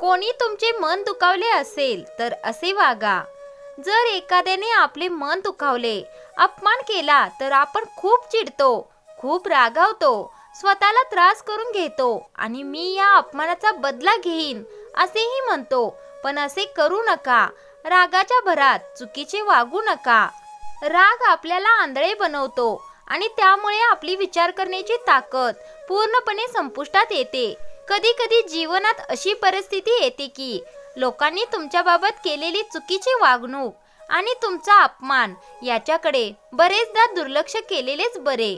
कोणी तुमचे मन दुखावले असेल तर असे वागा. जर एखाद्याने आपले मन दुखावले अपमान केला तर आपण खूप चिडतो खूप रागावतो स्वतःला त्रास करून घेतो आणि मी या अपमानाचा बदला घेईन असेही म्हणतो. पण असे करू नका. रागाच्या भरात चुकीचे वागू नका. राग आपल्याला आंधळे बनवतो आणि त्यामुळे आपली विचार करण्याची ताकद पूर्णपणे संपुष्टात येते. कधी कधी जीवनात अशी परिस्थिती येते की लोकांनी तुमच्याबाबत केलेली चुकीची वागणूक आणि तुमचा अपमान याच्याकडे बरेचदा दुर्लक्ष केलेलेच बरे.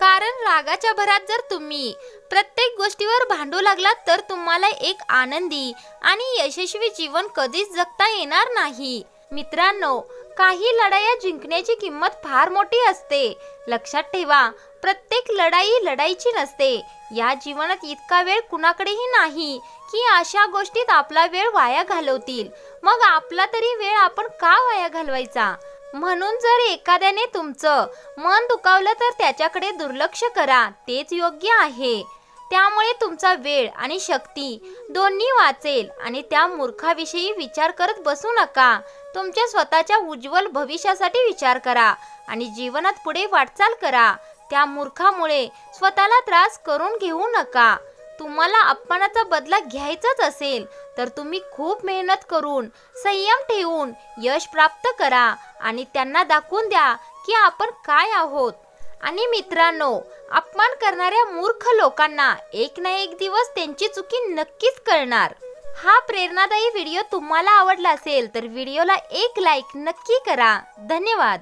कारण रागाच्या भरात जर तुम्ही प्रत्येक गोष्टीवर भांडू लागलात तर तुम्हाला एक आनंदी आणि यशस्वी जीवन कधीच जगता येणार नाही. मित्रांनो काही लढाया जिंकण्याची किंमत फार मोठी असते. लक्षात ठेवा प्रत्येक लढाई लढाईची नसते. या जीवनात इतका वेळ कुणाकडेही नाही की अशा गोष्टीत आपला वेळ वाया घालवतील. मग आपला तरी वेळ आपण का वाया घालवायचा? म्हणून जर एखाद्याने तुमचं मन दुखावलं तर त्याच्याकडे दुर्लक्ष करा तेच योग्य आहे. त्यामुळे तुमचा वेळ आणि शक्ती दोन्ही वाचेल आणि त्या मूर्खाविषयी विचार करत बसू नका. तुमच्या स्वतःच्या उज्ज्वल भविष्यासाठी विचार करा आणि जीवनात पुढे वाटचाल करा. त्या मूर्खामुळे स्वतःला त्रास करून घेऊ नका. तुम्हाला अपमानाचा बदला घ्यायचाच असेल तर तुम्ही खूप मेहनत करून संयम ठेवून यश प्राप्त करा आणि त्यांना दाखवून द्या की आपण काय आहोत. आणि मित्रांनो अपमान करणाऱ्या मूर्ख लोकांना एक ना एक दिवस त्यांची चुकी नक्कीच कळणार. हा प्रेरणादायी व्हिडिओ तुम्हाला आवडला असेल तर व्हिडिओला एक लाईक नक्की करा. धन्यवाद.